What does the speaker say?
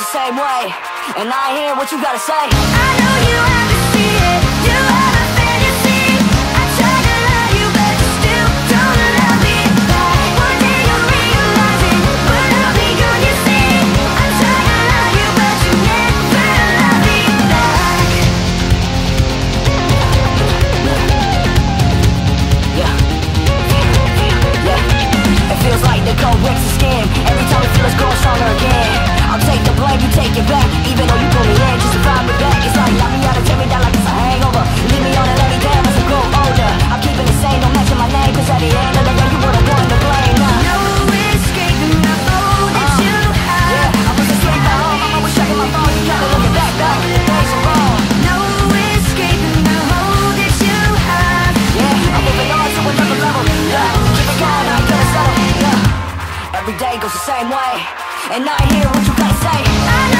the same way, and I hear what you gotta say. I know you have to see it. You Even though you pull me in, just to find me. It's like knock me out and tear me down like it's a hangover. Leave me on and let me down as I grow older. I'm keeping it sane, don't mention my name, cause at the end of the day, you were the one to blame. Nah. No escaping the hold that you uh, have. Yeah, I was a straight at home. I'm always checking my phone. You gotta look back, back. Days are wrong. No escaping the hold that you have. Yeah, I'm moving on to another level. Yeah, keep it going, I gotta settle. Yeah, every day goes the same way, and I hear what you gotta say. I know you